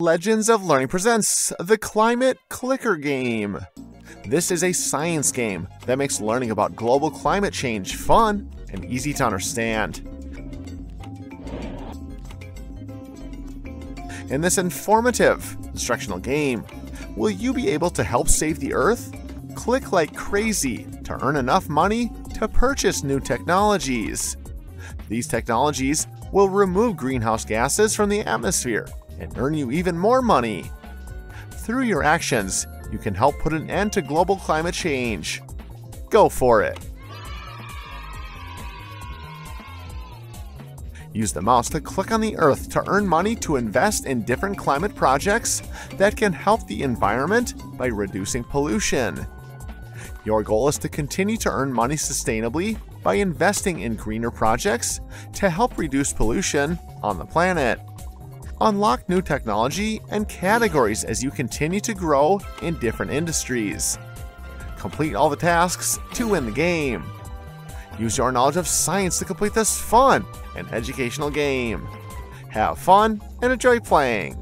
Legends of Learning presents the Climate Clicker Game. This is a science game that makes learning about global climate change fun and easy to understand. In this informative, instructional game, will you be able to help save the Earth? Click like crazy to earn enough money to purchase new technologies. These technologies will remove greenhouse gases from the atmosphere and earn you even more money. Through your actions, you can help put an end to global climate change. Go for it! Use the mouse to click on the Earth to earn money to invest in different climate projects that can help the environment by reducing pollution. Your goal is to continue to earn money sustainably by investing in greener projects to help reduce pollution on the planet. Unlock new technology and categories as you continue to grow in different industries. Complete all the tasks to win the game. Use your knowledge of science to complete this fun and educational game. Have fun and enjoy playing.